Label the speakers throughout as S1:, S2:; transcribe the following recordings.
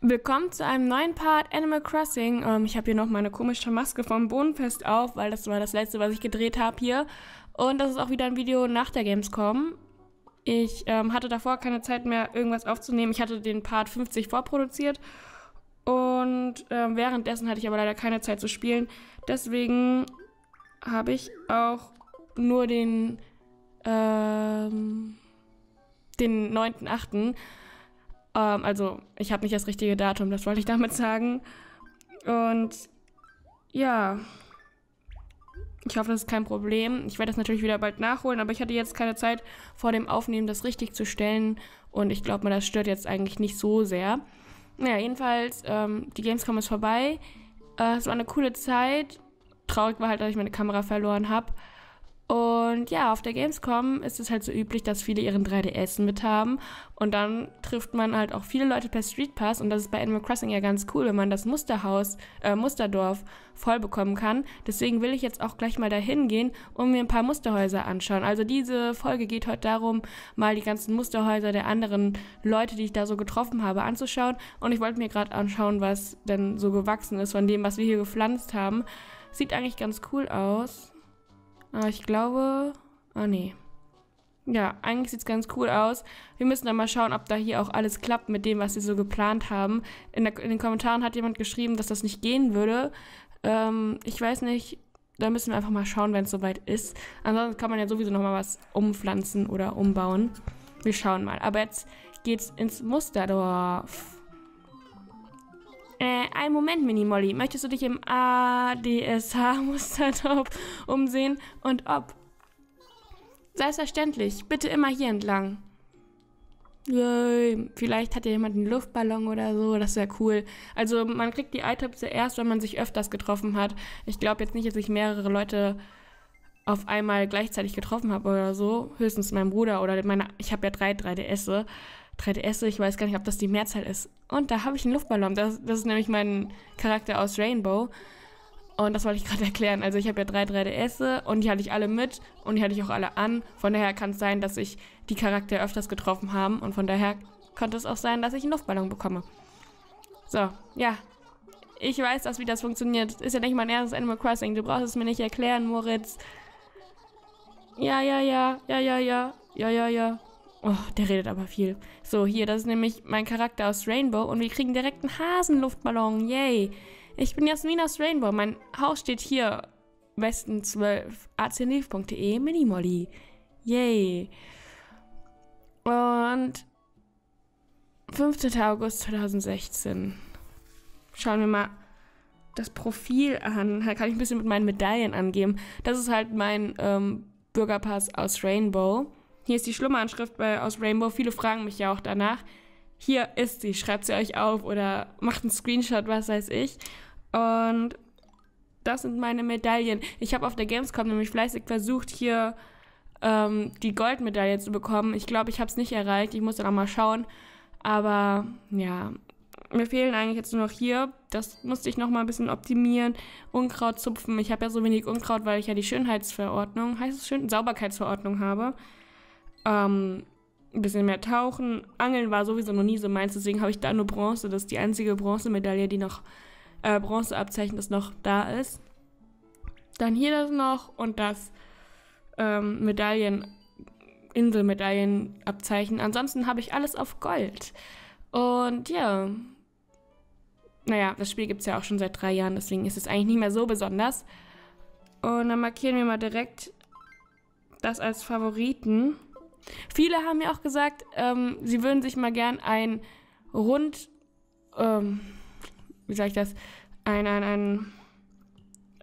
S1: Willkommen zu einem neuen Part Animal Crossing. Ähm, ich habe hier noch meine komische Maske vom Bodenfest auf, weil das war das letzte, was ich gedreht habe hier. Und das ist auch wieder ein Video nach der Gamescom. Ich ähm, hatte davor keine Zeit mehr, irgendwas aufzunehmen. Ich hatte den Part 50 vorproduziert. Und ähm, währenddessen hatte ich aber leider keine Zeit zu spielen. Deswegen habe ich auch nur den, ähm, den 9.8. Ähm, also, ich habe nicht das richtige Datum, das wollte ich damit sagen. Und ja, ich hoffe, das ist kein Problem. Ich werde das natürlich wieder bald nachholen, aber ich hatte jetzt keine Zeit vor dem Aufnehmen, das richtig zu stellen. Und ich glaube mir, das stört jetzt eigentlich nicht so sehr. Naja, jedenfalls, ähm, die Gamescom ist vorbei. Äh, es war eine coole Zeit. Traurig war halt, dass ich meine Kamera verloren habe. Und ja, auf der Gamescom ist es halt so üblich, dass viele ihren 3DS mit haben. Und dann trifft man halt auch viele Leute per Street Pass. Und das ist bei Animal Crossing ja ganz cool, wenn man das Musterhaus, äh, Musterdorf voll bekommen kann. Deswegen will ich jetzt auch gleich mal dahin gehen und mir ein paar Musterhäuser anschauen. Also diese Folge geht heute darum, mal die ganzen Musterhäuser der anderen Leute, die ich da so getroffen habe, anzuschauen. Und ich wollte mir gerade anschauen, was denn so gewachsen ist von dem, was wir hier gepflanzt haben. Sieht eigentlich ganz cool aus. Aber ah, ich glaube. Ah, nee. Ja, eigentlich sieht es ganz cool aus. Wir müssen dann mal schauen, ob da hier auch alles klappt mit dem, was sie so geplant haben. In, der, in den Kommentaren hat jemand geschrieben, dass das nicht gehen würde. Ähm, ich weiß nicht. Da müssen wir einfach mal schauen, wenn es soweit ist. Ansonsten kann man ja sowieso nochmal was umpflanzen oder umbauen. Wir schauen mal. Aber jetzt geht's ins Musterdorf. Äh, einen Moment, Mini-Molly. Möchtest du dich im ADSH-Musterdorf umsehen? Und ob? Selbstverständlich. Bitte immer hier entlang. Yay. Vielleicht hat ja jemand einen Luftballon oder so. Das wäre cool. Also, man kriegt die Items erst, wenn man sich öfters getroffen hat. Ich glaube jetzt nicht, dass ich mehrere Leute auf einmal gleichzeitig getroffen habe oder so. Höchstens mein Bruder oder meine. Ich habe ja drei 3DS. 3DS, ich weiß gar nicht, ob das die Mehrzahl ist. Und da habe ich einen Luftballon. Das, das ist nämlich mein Charakter aus Rainbow. Und das wollte ich gerade erklären. Also ich habe ja drei 3DS und die hatte ich alle mit und die hatte ich auch alle an. Von daher kann es sein, dass ich die Charaktere öfters getroffen haben und von daher konnte es auch sein, dass ich einen Luftballon bekomme. So, ja. Ich weiß, dass wie das funktioniert. Ist ja nicht mein erstes Animal Crossing. Du brauchst es mir nicht erklären, Moritz. Ja, ja, ja, ja, ja, ja, ja, ja, ja. Oh, der redet aber viel. So, hier, das ist nämlich mein Charakter aus Rainbow und wir kriegen direkt einen Hasenluftballon. Yay. Ich bin Jasmin aus Rainbow. Mein Haus steht hier. Westen 12 acnilf.de Minimolly. Yay. Und 15. August 2016. Schauen wir mal das Profil an. Da kann ich ein bisschen mit meinen Medaillen angeben. Das ist halt mein ähm, Bürgerpass aus Rainbow. Hier ist die Schlummeranschrift aus Rainbow. Viele fragen mich ja auch danach. Hier ist sie, schreibt sie euch auf oder macht einen Screenshot, was weiß ich. Und das sind meine Medaillen. Ich habe auf der Gamescom nämlich fleißig versucht, hier ähm, die Goldmedaille zu bekommen. Ich glaube, ich habe es nicht erreicht. Ich muss dann auch mal schauen. Aber ja, mir fehlen eigentlich jetzt nur noch hier. Das musste ich noch mal ein bisschen optimieren. Unkraut zupfen. Ich habe ja so wenig Unkraut, weil ich ja die Schönheitsverordnung, heißt es schön, Sauberkeitsverordnung habe. Ähm, ein bisschen mehr tauchen. Angeln war sowieso noch nie so meins, deswegen habe ich da nur Bronze. Das ist die einzige Bronzemedaille, die noch, äh, Bronzeabzeichen, das noch da ist. Dann hier das noch und das ähm, Medaillen, Inselmedaillenabzeichen. Ansonsten habe ich alles auf Gold. Und ja, naja, das Spiel gibt es ja auch schon seit drei Jahren, deswegen ist es eigentlich nicht mehr so besonders. Und dann markieren wir mal direkt das als Favoriten. Viele haben mir auch gesagt, ähm, sie würden sich mal gern ein rund, ähm, wie sage ich das, ein, ein, ein,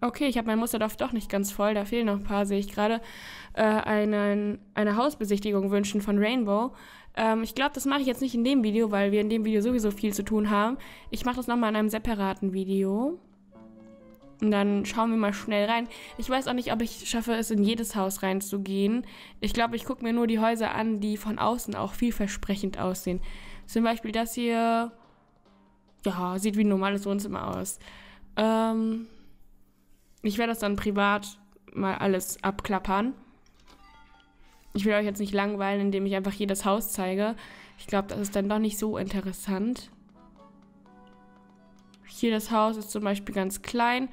S1: okay, ich habe mein Musterdorf doch nicht ganz voll, da fehlen noch ein paar, sehe ich gerade, äh, eine, eine Hausbesichtigung wünschen von Rainbow. Ähm, ich glaube, das mache ich jetzt nicht in dem Video, weil wir in dem Video sowieso viel zu tun haben. Ich mache das nochmal in einem separaten Video. Und dann schauen wir mal schnell rein. Ich weiß auch nicht, ob ich schaffe, es in jedes Haus reinzugehen. Ich glaube, ich gucke mir nur die Häuser an, die von außen auch vielversprechend aussehen. Zum Beispiel das hier. Ja, sieht wie ein normales Wohnzimmer aus. Ähm, ich werde das dann privat mal alles abklappern. Ich will euch jetzt nicht langweilen, indem ich einfach jedes Haus zeige. Ich glaube, das ist dann doch nicht so interessant. Hier das Haus ist zum Beispiel ganz klein,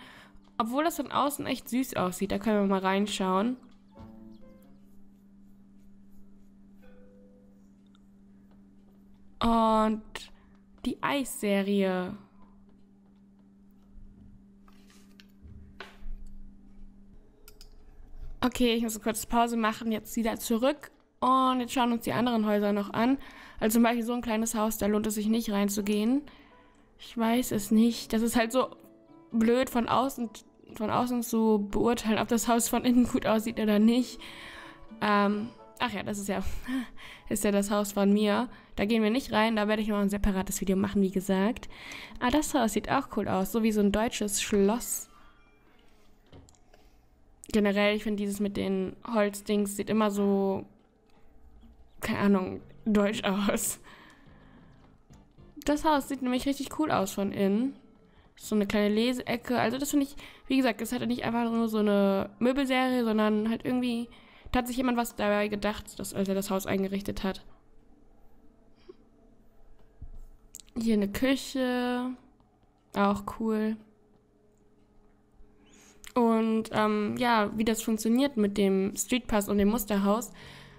S1: obwohl das von außen echt süß aussieht. Da können wir mal reinschauen. Und die Eisserie. Okay, ich muss kurz Pause machen, jetzt wieder zurück. Und jetzt schauen uns die anderen Häuser noch an. Also zum Beispiel so ein kleines Haus, da lohnt es sich nicht reinzugehen. Ich weiß es nicht. Das ist halt so blöd von außen, von außen zu beurteilen, ob das Haus von innen gut aussieht oder nicht. Ähm, ach ja, das ist ja, ist ja das Haus von mir. Da gehen wir nicht rein, da werde ich noch ein separates Video machen, wie gesagt. Ah, das Haus sieht auch cool aus, so wie so ein deutsches Schloss generell, ich finde dieses mit den Holzdings sieht immer so, keine Ahnung, deutsch aus. Das Haus sieht nämlich richtig cool aus von innen. So eine kleine Leseecke. Also das finde ich, wie gesagt, es hat nicht einfach nur so eine Möbelserie, sondern halt irgendwie, da hat sich jemand was dabei gedacht, dass, als er das Haus eingerichtet hat. Hier eine Küche. Auch cool. Und ähm, ja, wie das funktioniert mit dem Streetpass und dem Musterhaus,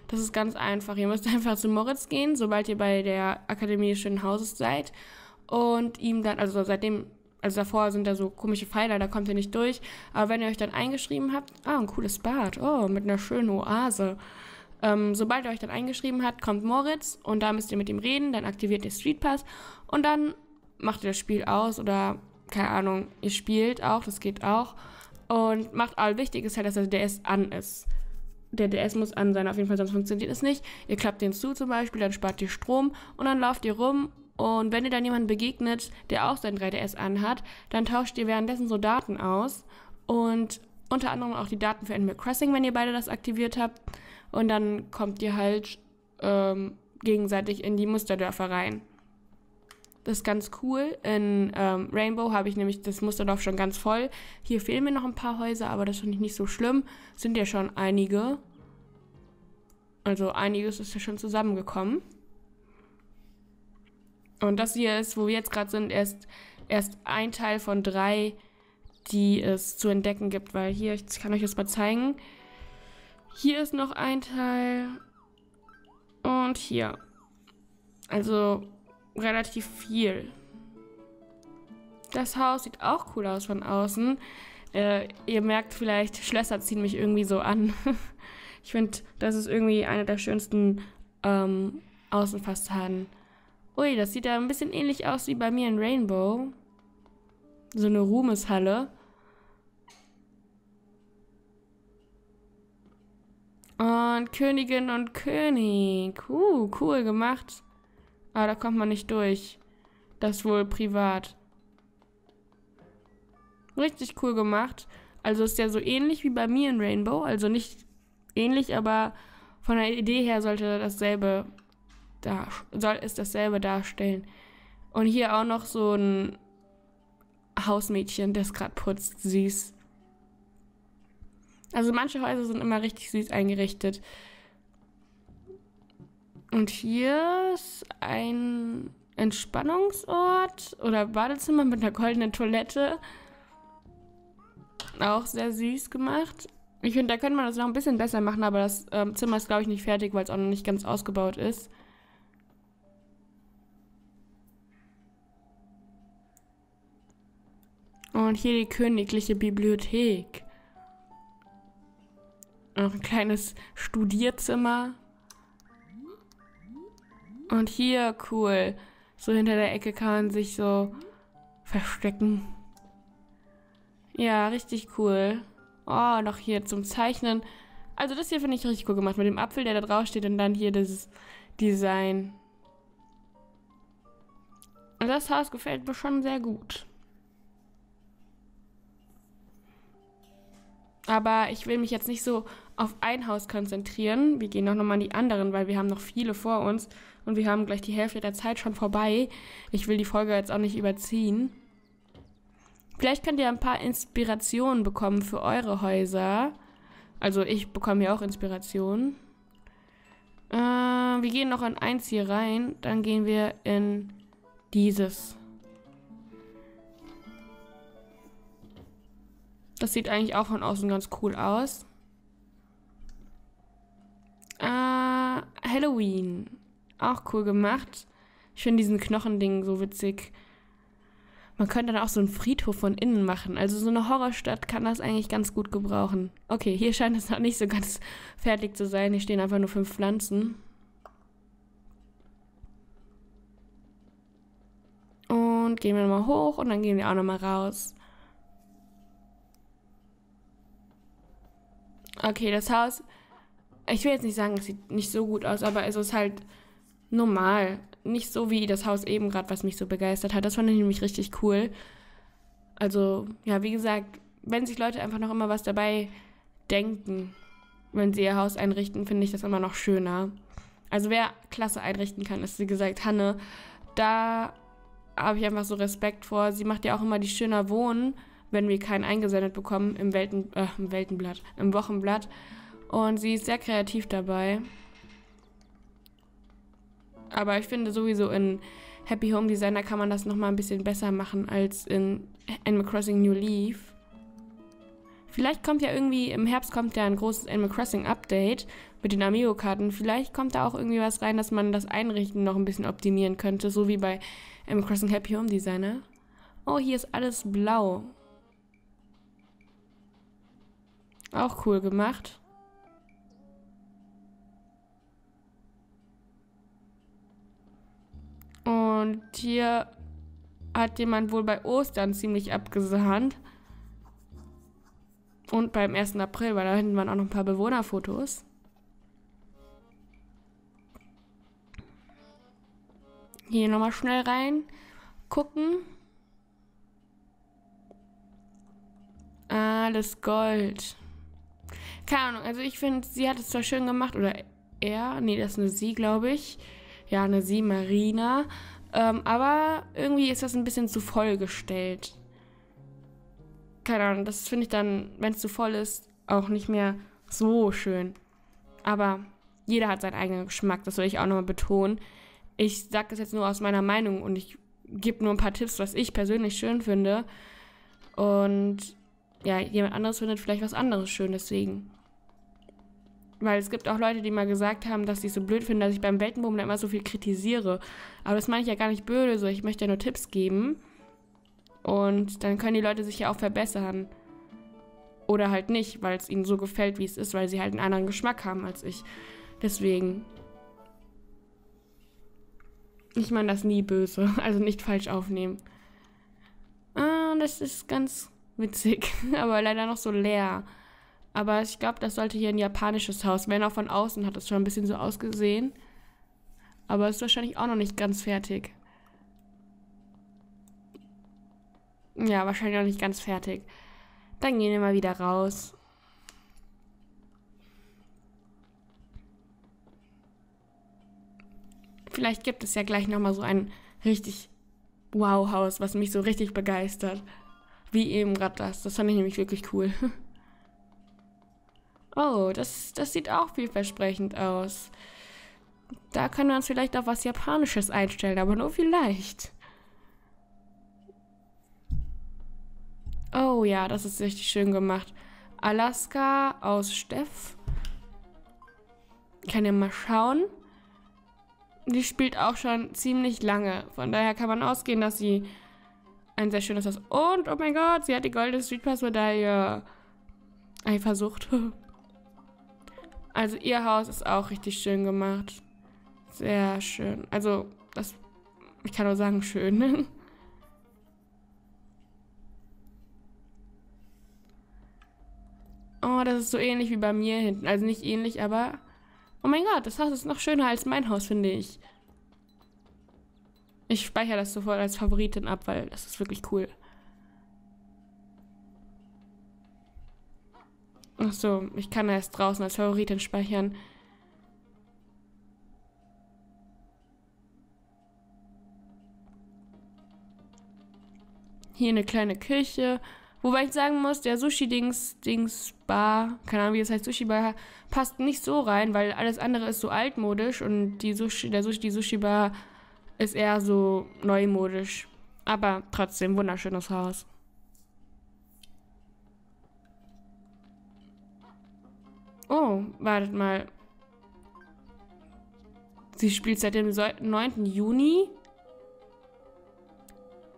S1: das ist ganz einfach. Ihr müsst einfach zu Moritz gehen, sobald ihr bei der Akademie Schönen Hauses seid. Und ihm dann, also seitdem, also davor sind da so komische Pfeiler, da kommt ihr nicht durch. Aber wenn ihr euch dann eingeschrieben habt, ah, ein cooles Bad, oh, mit einer schönen Oase. Ähm, sobald ihr euch dann eingeschrieben habt, kommt Moritz und da müsst ihr mit ihm reden, dann aktiviert ihr Streetpass und dann macht ihr das Spiel aus oder keine Ahnung, ihr spielt auch, das geht auch. Und macht all wichtig ist halt, dass der DS an ist. Der DS muss an sein, auf jeden Fall, sonst funktioniert es nicht. Ihr klappt den zu zum Beispiel, dann spart ihr Strom und dann lauft ihr rum. Und wenn ihr dann jemanden begegnet, der auch sein 3DS anhat, dann tauscht ihr währenddessen so Daten aus. Und unter anderem auch die Daten für Animal Crossing, wenn ihr beide das aktiviert habt. Und dann kommt ihr halt ähm, gegenseitig in die Musterdörfer rein. Das ist ganz cool. In ähm, Rainbow habe ich nämlich das Musterdorf schon ganz voll. Hier fehlen mir noch ein paar Häuser, aber das finde ich nicht so schlimm. Sind ja schon einige. Also einiges ist ja schon zusammengekommen. Und das hier ist, wo wir jetzt gerade sind, erst, erst ein Teil von drei, die es zu entdecken gibt. Weil hier, ich kann euch das mal zeigen. Hier ist noch ein Teil. Und hier. Also relativ viel. Das Haus sieht auch cool aus von außen. Äh, ihr merkt vielleicht, Schlösser ziehen mich irgendwie so an. ich finde, das ist irgendwie eine der schönsten ähm, Außenfassaden. Ui, das sieht ja ein bisschen ähnlich aus wie bei mir in Rainbow. So eine Ruhmeshalle. Und Königin und König. Uh, cool gemacht. Aber da kommt man nicht durch. Das ist wohl privat. Richtig cool gemacht. Also ist ja so ähnlich wie bei mir in Rainbow. Also nicht ähnlich, aber von der Idee her sollte dasselbe da soll es dasselbe darstellen. Und hier auch noch so ein Hausmädchen, das gerade putzt, süß. Also manche Häuser sind immer richtig süß eingerichtet. Und hier ist ein Entspannungsort oder Badezimmer mit einer goldenen Toilette. Auch sehr süß gemacht. Ich finde, da könnte man das noch ein bisschen besser machen, aber das ähm, Zimmer ist, glaube ich, nicht fertig, weil es auch noch nicht ganz ausgebaut ist. Und hier die königliche Bibliothek. Auch ein kleines Studierzimmer. Und hier, cool. So hinter der Ecke kann man sich so verstecken. Ja, richtig cool. Oh, noch hier zum Zeichnen. Also das hier finde ich richtig cool gemacht. Mit dem Apfel, der da drauf steht und dann hier dieses Design. Und das Haus gefällt mir schon sehr gut. Aber ich will mich jetzt nicht so auf ein Haus konzentrieren. Wir gehen auch nochmal an die anderen, weil wir haben noch viele vor uns und wir haben gleich die Hälfte der Zeit schon vorbei. Ich will die Folge jetzt auch nicht überziehen. Vielleicht könnt ihr ein paar Inspirationen bekommen für eure Häuser. Also ich bekomme ja auch Inspirationen. Äh, wir gehen noch in eins hier rein. Dann gehen wir in dieses. Das sieht eigentlich auch von außen ganz cool aus. Äh, Halloween. Auch cool gemacht. Ich finde diesen Knochending so witzig. Man könnte dann auch so einen Friedhof von innen machen. Also so eine Horrorstadt kann das eigentlich ganz gut gebrauchen. Okay, hier scheint es noch nicht so ganz fertig zu sein. Hier stehen einfach nur fünf Pflanzen. Und gehen wir nochmal hoch und dann gehen wir auch nochmal raus. Okay, das Haus. Ich will jetzt nicht sagen, es sieht nicht so gut aus, aber es ist halt normal. Nicht so wie das Haus eben gerade, was mich so begeistert hat. Das fand ich nämlich richtig cool. Also, ja, wie gesagt, wenn sich Leute einfach noch immer was dabei denken, wenn sie ihr Haus einrichten, finde ich das immer noch schöner. Also, wer klasse einrichten kann, ist, wie gesagt, Hanne. Da habe ich einfach so Respekt vor. Sie macht ja auch immer die schöner Wohnen, wenn wir keinen eingesendet bekommen im, Welten, äh, im Weltenblatt, im Wochenblatt. Und sie ist sehr kreativ dabei. Aber ich finde sowieso in Happy Home Designer kann man das nochmal ein bisschen besser machen als in Animal Crossing New Leaf. Vielleicht kommt ja irgendwie, im Herbst kommt ja ein großes Animal Crossing Update mit den Amigo-Karten. Vielleicht kommt da auch irgendwie was rein, dass man das Einrichten noch ein bisschen optimieren könnte, so wie bei Animal Crossing Happy Home Designer. Oh, hier ist alles blau. Auch cool gemacht. Und hier hat jemand wohl bei Ostern ziemlich abgesahnt. Und beim 1. April, weil da hinten waren auch noch ein paar Bewohnerfotos. Hier nochmal schnell rein. Gucken. Alles Gold. Keine Ahnung, also ich finde, sie hat es zwar schön gemacht, oder er, nee, das ist eine sie, glaube ich eine Sie Marina. Ähm, aber irgendwie ist das ein bisschen zu voll gestellt. Keine Ahnung, das finde ich dann, wenn es zu voll ist, auch nicht mehr so schön. Aber jeder hat seinen eigenen Geschmack, das soll ich auch nochmal betonen. Ich sage das jetzt nur aus meiner Meinung und ich gebe nur ein paar Tipps, was ich persönlich schön finde. Und ja, jemand anderes findet vielleicht was anderes schön, deswegen. Weil es gibt auch Leute, die mal gesagt haben, dass sie es so blöd finden, dass ich beim Weltenboom immer so viel kritisiere. Aber das meine ich ja gar nicht böse, so ich möchte ja nur Tipps geben. Und dann können die Leute sich ja auch verbessern. Oder halt nicht, weil es ihnen so gefällt, wie es ist, weil sie halt einen anderen Geschmack haben als ich. Deswegen. Ich meine das nie böse, also nicht falsch aufnehmen. Ah, das ist ganz witzig, aber leider noch so leer. Aber ich glaube, das sollte hier ein japanisches Haus. Wenn auch von außen hat es schon ein bisschen so ausgesehen. Aber ist wahrscheinlich auch noch nicht ganz fertig. Ja, wahrscheinlich noch nicht ganz fertig. Dann gehen wir mal wieder raus. Vielleicht gibt es ja gleich nochmal so ein richtig Wow-Haus, was mich so richtig begeistert. Wie eben gerade das. Das fand ich nämlich wirklich cool. Oh, das, das sieht auch vielversprechend aus. Da können wir uns vielleicht auch was Japanisches einstellen, aber nur vielleicht. Oh ja, das ist richtig schön gemacht. Alaska aus Steff. Kann ja mal schauen. Die spielt auch schon ziemlich lange. Von daher kann man ausgehen, dass sie ein sehr schönes Haus. Und, oh mein Gott, sie hat die goldene Street Pass Medaille eifersucht. Also ihr Haus ist auch richtig schön gemacht. Sehr schön. Also, das, ich kann nur sagen, schön. oh, das ist so ähnlich wie bei mir hinten. Also nicht ähnlich, aber... Oh mein Gott, das Haus ist noch schöner als mein Haus, finde ich. Ich speichere das sofort als Favoritin ab, weil das ist wirklich cool. Achso, ich kann erst draußen als Favoritin speichern. Hier eine kleine Küche. Wobei ich sagen muss, der Sushi-Dings, Dings Bar, keine Ahnung, wie das heißt, Sushi-Bar, passt nicht so rein, weil alles andere ist so altmodisch und die Sushi, der Sushi, die Sushi-Bar ist eher so neumodisch. Aber trotzdem, wunderschönes Haus. Wartet mal. Sie spielt seit dem 9. Juni.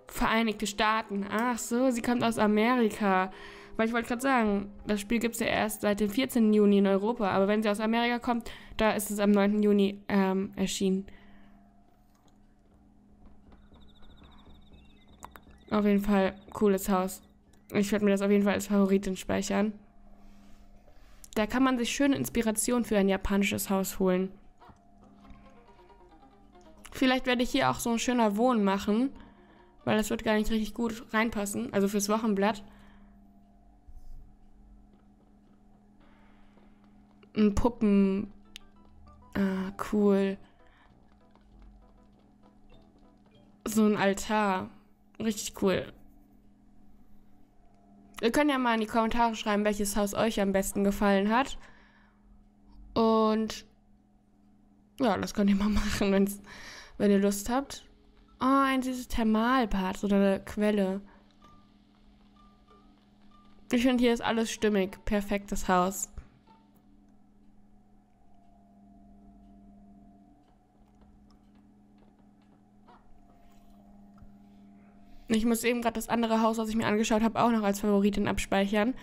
S1: Vereinigte Staaten. Ach so, sie kommt aus Amerika. Weil ich wollte gerade sagen, das Spiel gibt es ja erst seit dem 14. Juni in Europa. Aber wenn sie aus Amerika kommt, da ist es am 9. Juni ähm, erschienen. Auf jeden Fall cooles Haus. Ich werde mir das auf jeden Fall als Favoritin speichern. Da kann man sich schöne Inspiration für ein japanisches Haus holen. Vielleicht werde ich hier auch so ein schöner Wohn machen, weil das wird gar nicht richtig gut reinpassen, also fürs Wochenblatt. Ein Puppen. Ah, cool. So ein Altar. Richtig cool. Ihr könnt ja mal in die Kommentare schreiben, welches Haus euch am besten gefallen hat. Und ja, das könnt ihr mal machen, wenn's, wenn ihr Lust habt. Oh, ein süßes Thermalbad oder eine Quelle. Ich finde, hier ist alles stimmig. Perfektes Haus. Ich muss eben gerade das andere Haus, was ich mir angeschaut habe, auch noch als Favoritin abspeichern.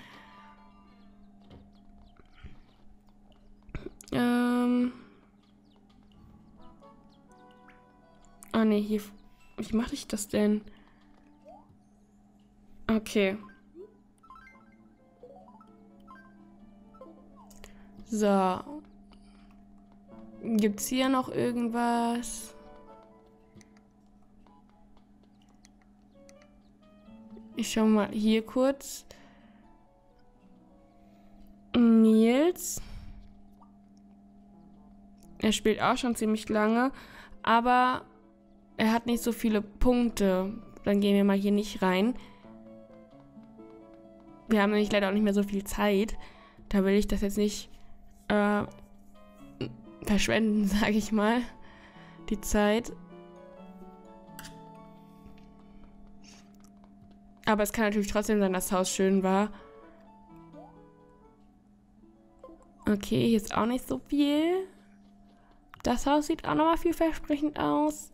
S1: Ähm. Ah ne, hier. Wie mache ich das denn? Okay. So. Gibt's hier noch irgendwas? Ich schau mal hier kurz. Nils. Er spielt auch schon ziemlich lange, aber er hat nicht so viele Punkte. Dann gehen wir mal hier nicht rein. Wir haben nämlich leider auch nicht mehr so viel Zeit. Da will ich das jetzt nicht äh, verschwenden, sage ich mal. Die Zeit. Aber es kann natürlich trotzdem sein, dass das Haus schön war. Okay, hier ist auch nicht so viel. Das Haus sieht auch nochmal vielversprechend aus.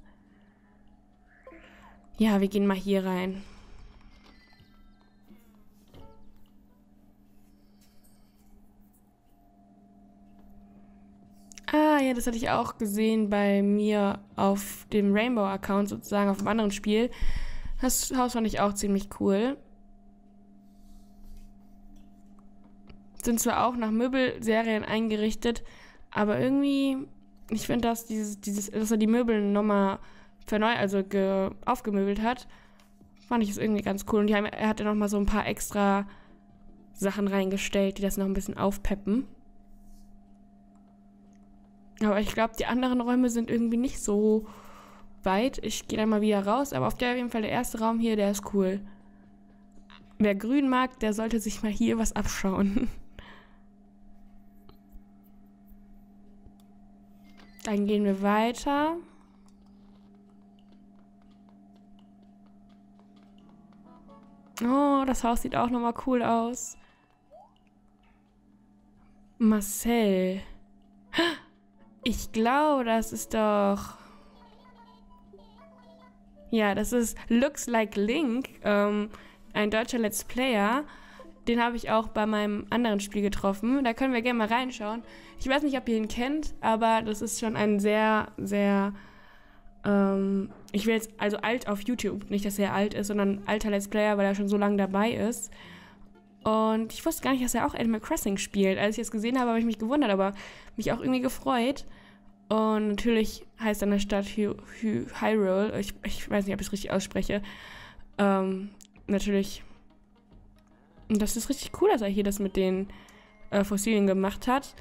S1: Ja, wir gehen mal hier rein. Ah, ja, das hatte ich auch gesehen bei mir auf dem Rainbow-Account sozusagen, auf einem anderen Spiel. Das Haus fand ich auch ziemlich cool. Sind zwar auch nach Möbelserien eingerichtet, aber irgendwie, ich finde, dass dieses, dieses, dass er die Möbel nochmal verneu, also ge, aufgemöbelt hat, fand ich es irgendwie ganz cool. Und haben, er hatte nochmal so ein paar extra Sachen reingestellt, die das noch ein bisschen aufpeppen. Aber ich glaube, die anderen Räume sind irgendwie nicht so weit. Ich gehe dann mal wieder raus, aber auf der jeden Fall der erste Raum hier, der ist cool. Wer grün mag, der sollte sich mal hier was abschauen. Dann gehen wir weiter. Oh, das Haus sieht auch nochmal cool aus. Marcel. Ich glaube, das ist doch... Ja, das ist Looks Like Link, ähm, ein deutscher Let's Player. Den habe ich auch bei meinem anderen Spiel getroffen. Da können wir gerne mal reinschauen. Ich weiß nicht, ob ihr ihn kennt, aber das ist schon ein sehr, sehr. Ähm, ich will jetzt also alt auf YouTube. Nicht, dass er alt ist, sondern alter Let's Player, weil er schon so lange dabei ist. Und ich wusste gar nicht, dass er auch Animal Crossing spielt. Als ich es gesehen habe, habe ich mich gewundert, aber mich auch irgendwie gefreut. Und natürlich heißt eine Stadt Hy Hy Hyrule. Ich, ich, weiß nicht, ob ich es richtig ausspreche. Ähm, natürlich. Und das ist richtig cool, dass er hier das mit den äh, Fossilien gemacht hat.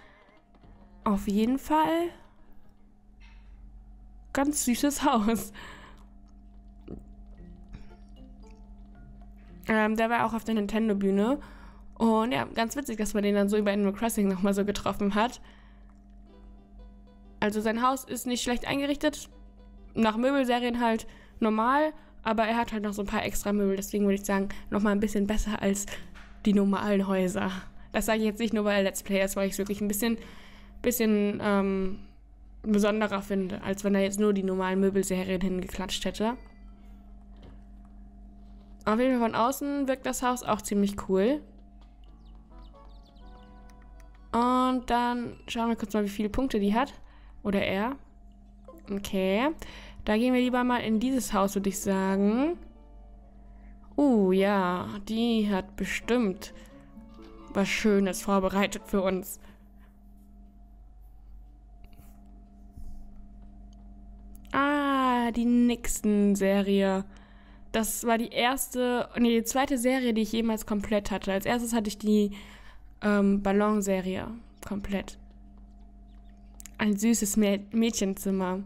S1: Auf jeden Fall. Ganz süßes Haus. Ähm, der war auch auf der Nintendo-Bühne. Und ja, ganz witzig, dass man den dann so über Animal Crossing nochmal so getroffen hat. Also sein Haus ist nicht schlecht eingerichtet. Nach Möbelserien halt normal, aber er hat halt noch so ein paar extra Möbel. Deswegen würde ich sagen, nochmal ein bisschen besser als die normalen Häuser. Das sage ich jetzt nicht nur, weil er Let's Play ist, weil ich es wirklich ein bisschen, bisschen ähm, besonderer finde, als wenn er jetzt nur die normalen Möbelserien hingeklatscht hätte. Auf jeden Fall von außen wirkt das Haus auch ziemlich cool. Und dann schauen wir kurz mal, wie viele Punkte die hat. Oder er. Okay. Da gehen wir lieber mal in dieses Haus, würde ich sagen. Uh, ja, die hat bestimmt was Schönes vorbereitet für uns. Ah, die Nixon-Serie. Das war die erste, nee, die zweite Serie, die ich jemals komplett hatte. Als erstes hatte ich die ähm, Ballon-Serie komplett. Ein süßes Mädchenzimmer.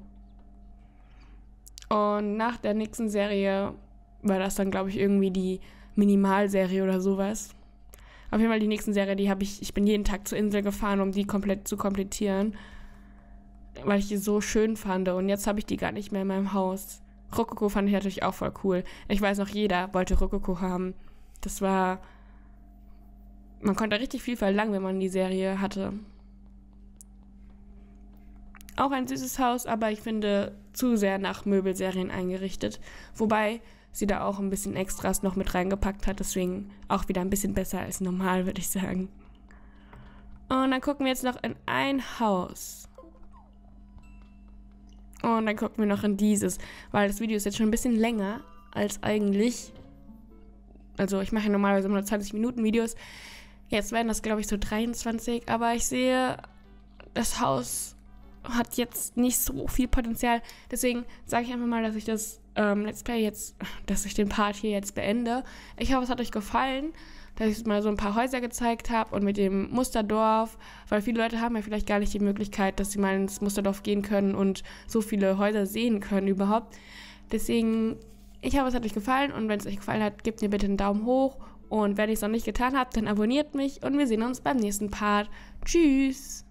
S1: Und nach der nächsten Serie war das dann, glaube ich, irgendwie die Minimalserie oder sowas. Auf jeden Fall die nächste Serie, die habe ich, ich bin jeden Tag zur Insel gefahren, um die komplett zu komplettieren, weil ich die so schön fand. Und jetzt habe ich die gar nicht mehr in meinem Haus. Rokoko fand ich natürlich auch voll cool. Ich weiß noch, jeder wollte Rokoko haben. Das war, man konnte richtig viel verlangen, wenn man die Serie hatte. Auch ein süßes Haus, aber ich finde zu sehr nach Möbelserien eingerichtet. Wobei sie da auch ein bisschen Extras noch mit reingepackt hat. Deswegen auch wieder ein bisschen besser als normal, würde ich sagen. Und dann gucken wir jetzt noch in ein Haus. Und dann gucken wir noch in dieses, weil das Video ist jetzt schon ein bisschen länger als eigentlich. Also ich mache normalerweise immer 20 Minuten Videos. Jetzt werden das, glaube ich, so 23. Aber ich sehe, das Haus hat jetzt nicht so viel Potenzial. Deswegen sage ich einfach mal, dass ich das ähm, Let's Play jetzt, dass ich den Part hier jetzt beende. Ich hoffe, es hat euch gefallen, dass ich mal so ein paar Häuser gezeigt habe und mit dem Musterdorf, weil viele Leute haben ja vielleicht gar nicht die Möglichkeit, dass sie mal ins Musterdorf gehen können und so viele Häuser sehen können überhaupt. Deswegen, ich hoffe, es hat euch gefallen und wenn es euch gefallen hat, gebt mir bitte einen Daumen hoch und wenn ihr es noch nicht getan habt, dann abonniert mich und wir sehen uns beim nächsten Part. Tschüss!